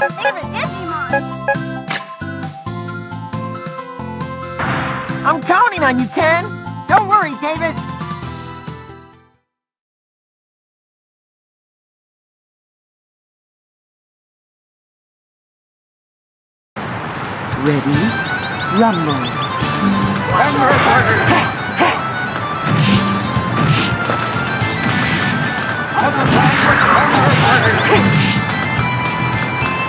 I'm counting on you, Ken. Don't worry, Davis. Ready? Rumble. Rumble what?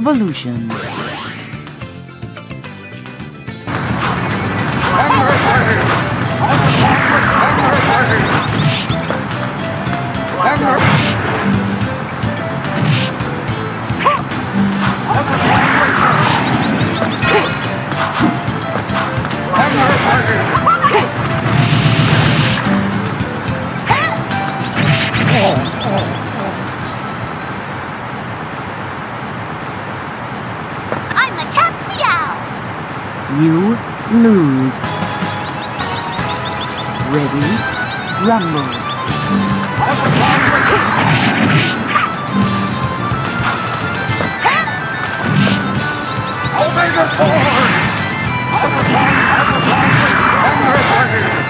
Digivolution. I'm You lose. Ready? Rumble. Battlemon,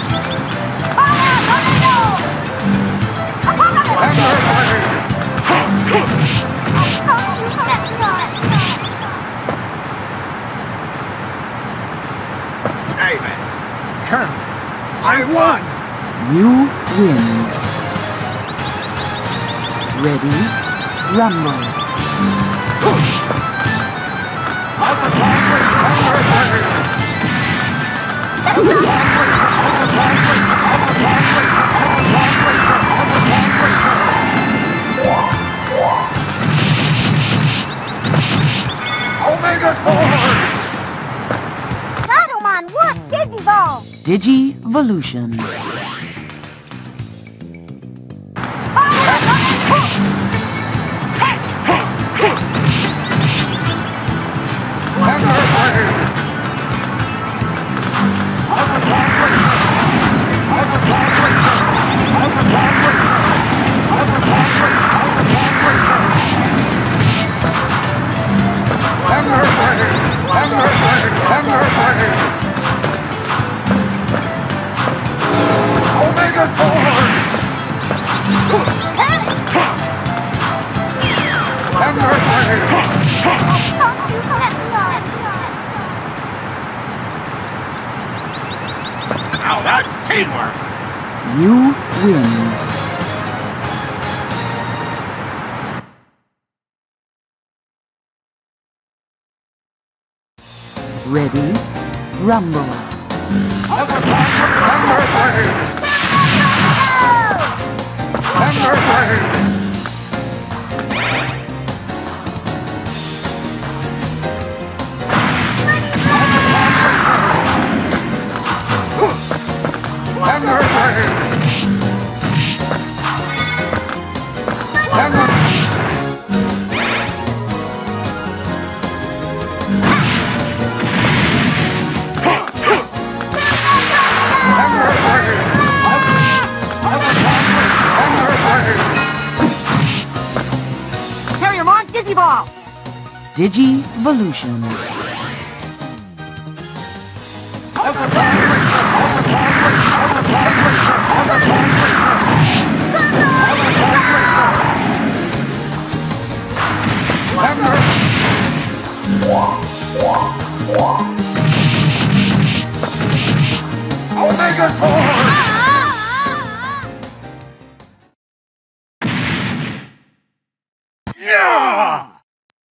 You win. Ready? Rumble. Omega what? Digivolve! Digivolution. You win. Digivolution.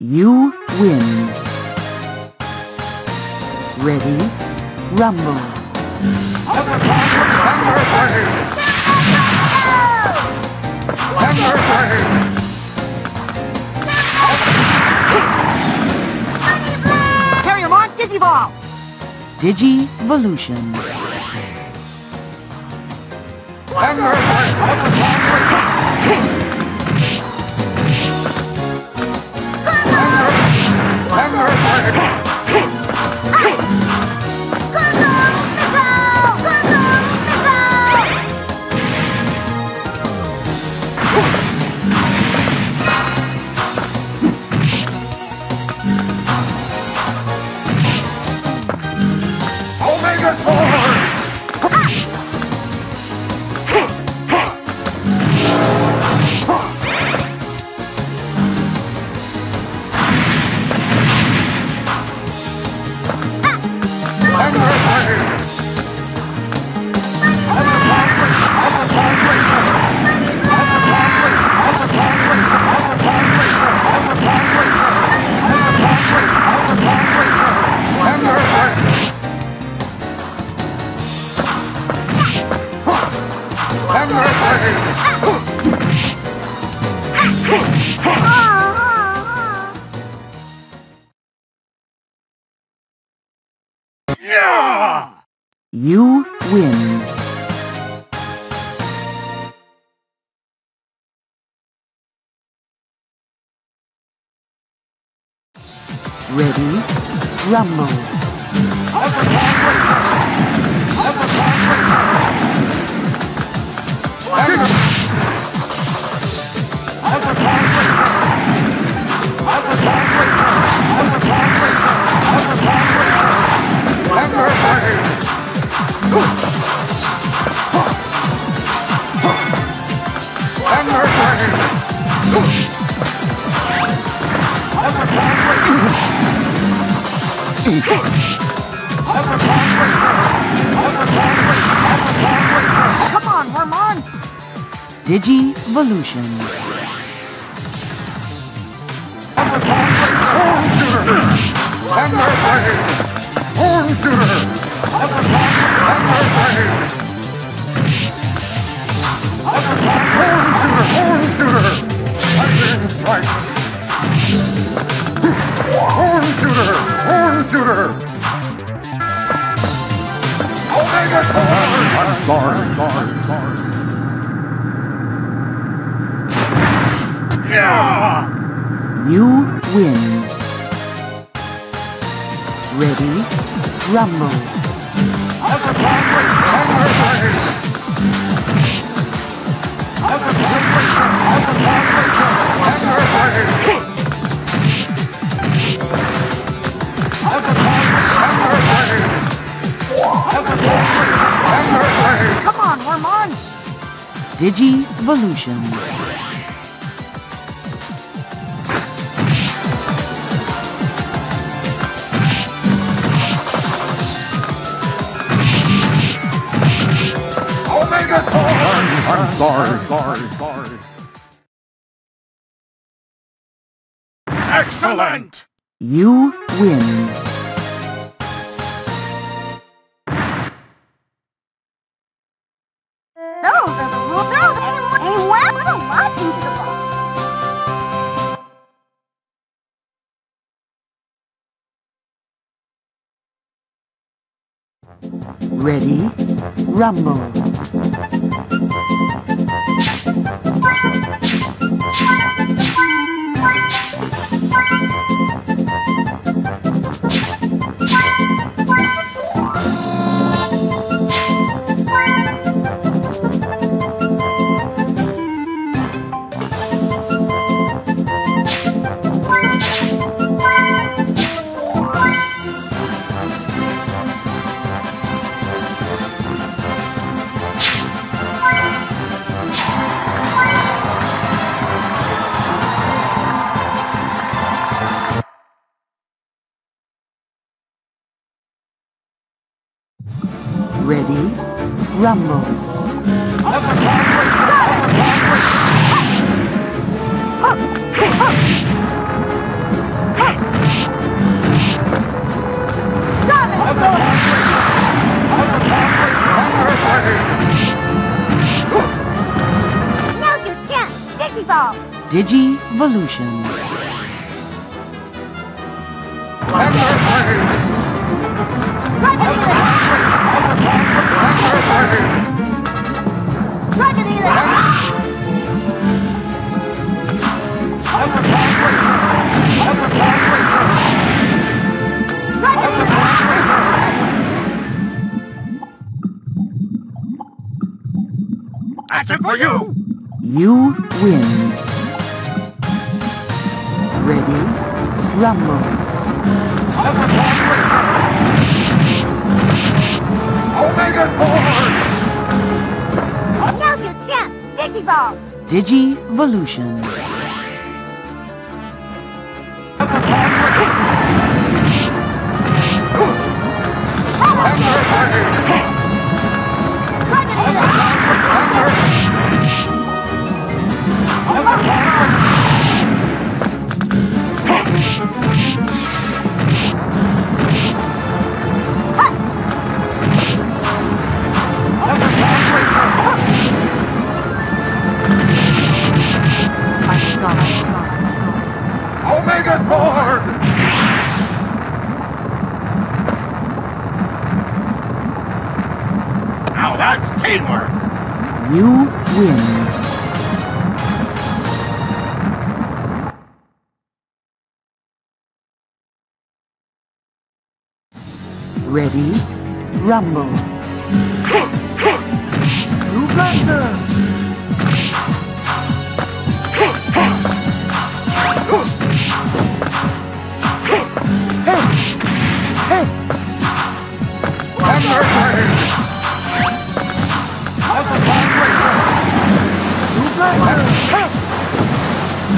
You win. Ready? Rumble. Hammer Blade! Hammer Blade! Carry him on, Digiball! Digivolution. You Blade! Horn Shooter! You win. Ready? Rumble. Come on, Wormmon! Digivolution. Guard, guard, guard. Excellent! You win. Those are the rules. The ball. Ready? Rumble. Digivolve! Digivolution. That's it for you! You win. Ready? Rumble. Omega Force! Digivolve! Digivolution. trademark. You win.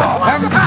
Come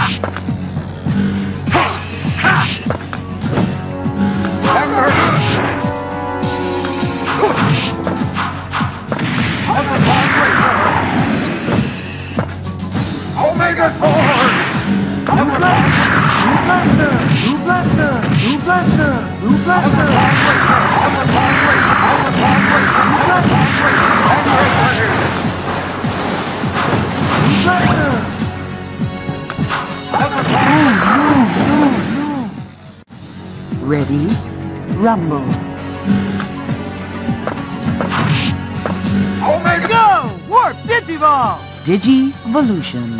Digivolution.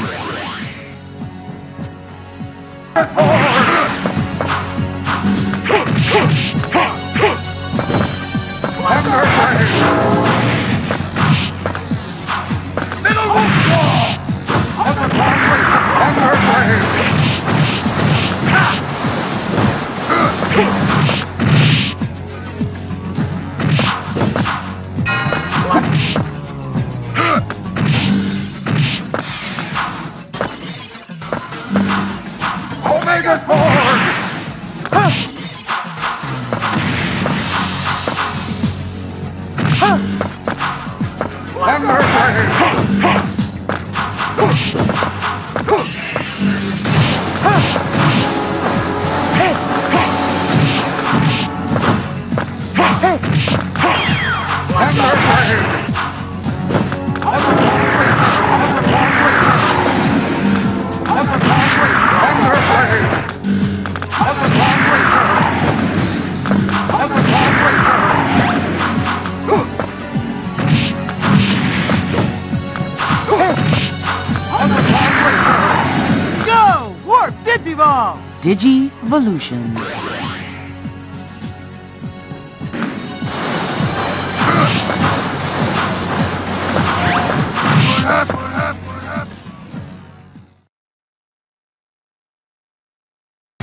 Oh! Huh. Digivolution.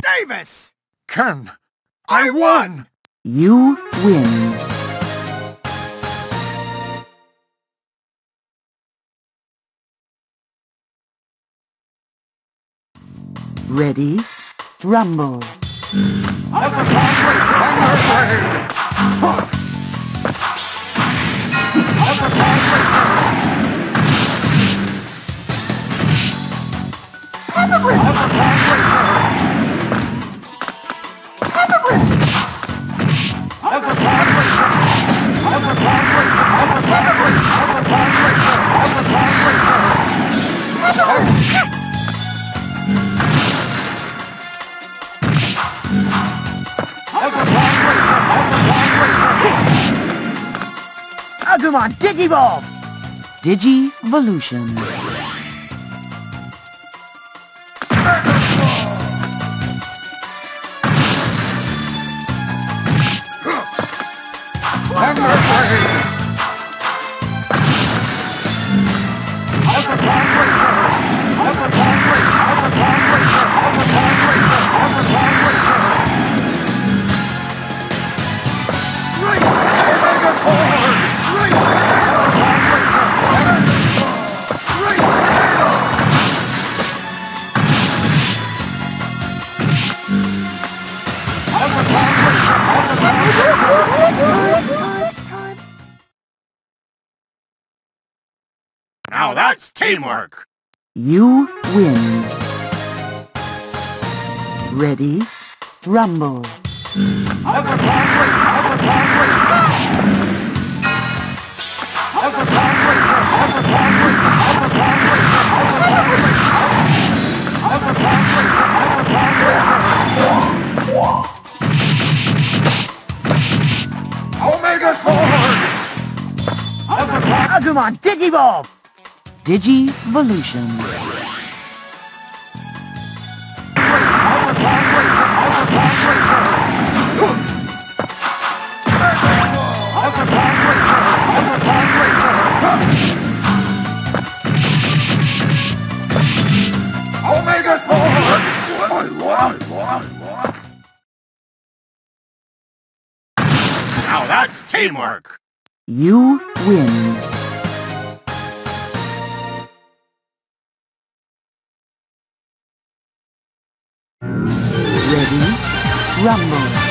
Davis! Ken, I won! You win. Ready? Rumble. Digivolve! Digivolution. Now teamwork! You win. Ready? Rumble. Omega forward! Agumon ah, Digivolve! Digivolution. Now that's teamwork! You win. Rumble.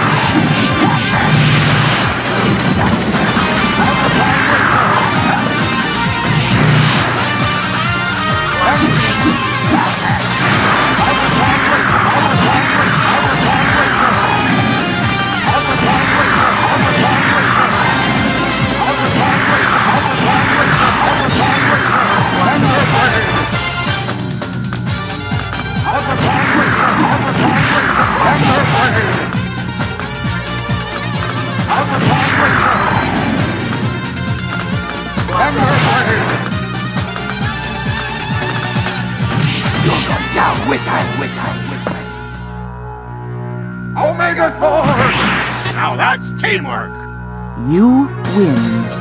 You'll go down with I, with I, with I. Omega Force! Now that's teamwork! You win.